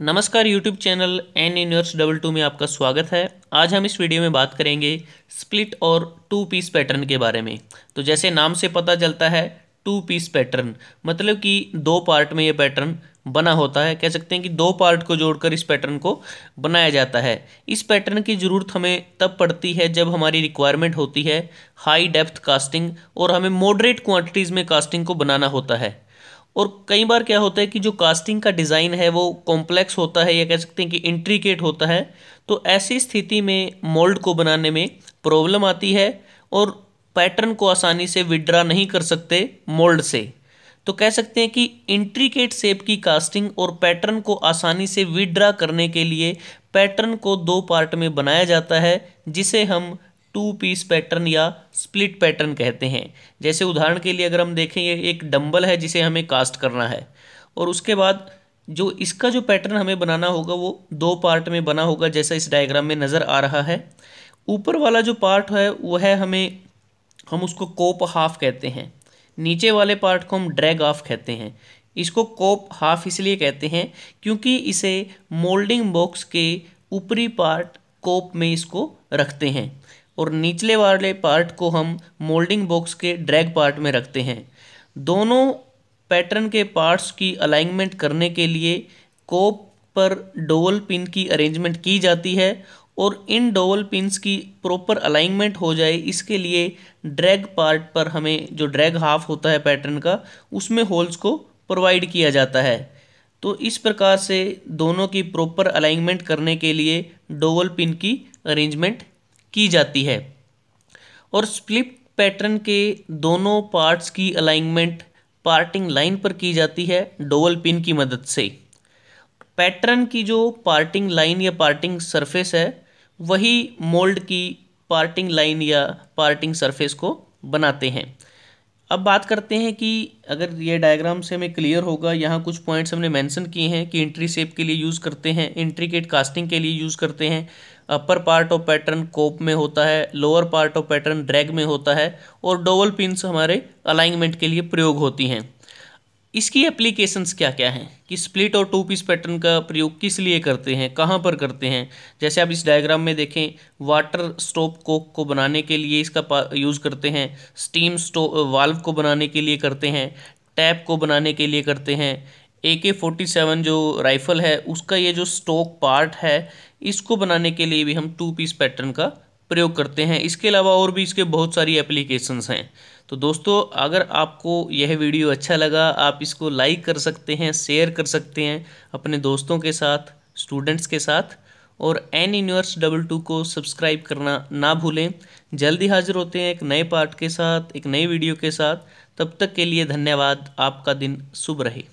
नमस्कार YouTube channel N Universe double two में आपका स्वागत है। आज हम इस वीडियो में बात करेंगे स्प्लिट और टू पीस पैटर्न के बारे में। तो जैसे नाम से पता चलता है टू पीस पैटर्न मतलब कि दो पार्ट में ये पैटर्न बना होता है। कह सकते हैं कि दो पार्ट को जोड़कर इस पैटर्न को बनाया जाता है। इस पैटर्न की ज़रूरत हमें तब पड़ती है जब हमारी रिक्वायरमेंट होती है हाई डेप्थ कास्टिंग और हमें मॉडरेट क्वांटिटीज़ में कास्टिंग को बनाना होता है। और कई बार क्या होता है कि जो कास्टिंग का डिज़ाइन है, वो कॉम्प्लेक्स होता है, या कह सकते हैं कि इंट्रिकेट होता है तो ऐसी स्थिति में मोल्ड को बनाने में प्रॉब्लम आती है और पैटर्न को आसानी से विड्रा नहीं कर सकते मोल्ड से। तो कह सकते हैं कि इंट्रिकेट शेप की कास्टिंग और पैटर्न को आसानी से विड्रा करने के लिए पैटर्न को दो पार्ट में बनाया जाता है, जिसे हम टू पीस पैटर्न या स्प्लिट पैटर्न कहते हैं। जैसे उदाहरण के लिए अगर हम देखें, ये एक डंबल है जिसे हमें कास्ट करना है। और उसके बाद जो इसका जो पैटर्न हमें बनाना होगा, वो दो पार्ट में बना होगा, जैसा इस डायग्राम में नज़र आ रहा है। ऊपर वाला जो पार्ट है वह है हमें, हम उसको कोप हाफ़ कहते हैं। नीचे वाले पार्ट को हम ड्रैग ऑफ़ कहते हैं। इसको कोप हाफ़ इसलिए कहते हैं क्योंकि इसे मोल्डिंग बॉक्स के ऊपरी पार्ट कोप में इसको रखते हैं। और निचले वाले पार्ट को हम मोल्डिंग बॉक्स के ड्रैग पार्ट में रखते हैं। दोनों पैटर्न के पार्ट्स की अलाइनमेंट करने के लिए कोप पर डोवल पिन की अरेंजमेंट की जाती है और इन डोवल पिंस की प्रॉपर अलाइनमेंट हो जाए, इसके लिए ड्रैग पार्ट पर हमें जो ड्रैग हाफ़ होता है पैटर्न का, उसमें होल्स को प्रोवाइड किया जाता है। तो इस प्रकार से दोनों की प्रॉपर अलाइनमेंट करने के लिए डोवल पिन की अरेंजमेंट की जाती है और स्प्लिप पैटर्न के दोनों पार्ट्स की अलाइनमेंट पार्टिंग लाइन पर की जाती है डोवल पिन की मदद से। पैटर्न की जो पार्टिंग लाइन या पार्टिंग सरफेस है, वही मोल्ड की पार्टिंग लाइन या पार्टिंग सरफेस को बनाते हैं। अब बात करते हैं कि अगर ये डायग्राम से हमें क्लियर होगा, यहाँ कुछ पॉइंट्स हमने मेंशन किए हैं कि इंट्री सेप के लिए यूज़ करते हैं इंट्रीकेट कास्टिंग के लिए यूज़ करते हैं। Upper part of pattern cope में होता है lower part of pattern drag में होता है और डोवल पिंस हमारे अलाइनमेंट के लिए प्रयोग होती हैं। इसकी एप्लीकेशंस क्या क्या हैं? कि स्प्लिट और टू पीस पैटर्न का प्रयोग किस लिए करते हैं? कहाँ पर करते हैं? जैसे आप इस डायग्राम में देखें वाटर स्टोप कोक को बनाने के लिए इसका यूज़ करते हैं स्टीम स्टो वाल्व को बनाने के लिए करते हैं टैप को बनाने के लिए करते हैं ए के फोर्टी सेवन जो राइफ़ल है, उसका ये जो स्टोक पार्ट है, इसको बनाने के लिए भी हम टू पीस पैटर्न का प्रयोग करते हैं। इसके अलावा और भी इसके बहुत सारी एप्लीकेशंस हैं। तो दोस्तों, अगर आपको यह वीडियो अच्छा लगा, आप इसको लाइक कर सकते हैं शेयर कर सकते हैं अपने दोस्तों के साथ स्टूडेंट्स के साथ और एन यूनिवर्स डबल टू को सब्सक्राइब करना ना भूलें। जल्दी हाजिर होते हैं एक नए पार्ट के साथ, एक नई वीडियो के साथ। तब तक के लिए धन्यवाद। आपका दिन शुभ रहे।